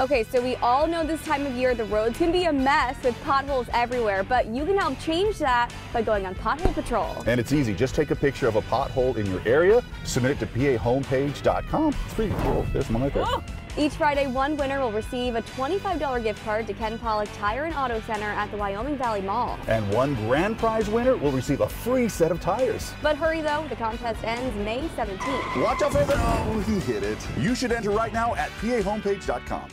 Okay, so we all know this time of year the roads can be a mess with potholes everywhere, but you can help change that by going on Pothole Patrol. And it's easy. Just take a picture of a pothole in your area, submit it to pahomepage.com. It's pretty cool. There's one there. Oh. Each Friday, one winner will receive a $25 gift card to Ken Pollock Tire and Auto Center at the Wyoming Valley Mall. And one grand prize winner will receive a free set of tires. But hurry though, the contest ends May 17th. Watch out for the... Oh, he hit it. You should enter right now at pahomepage.com.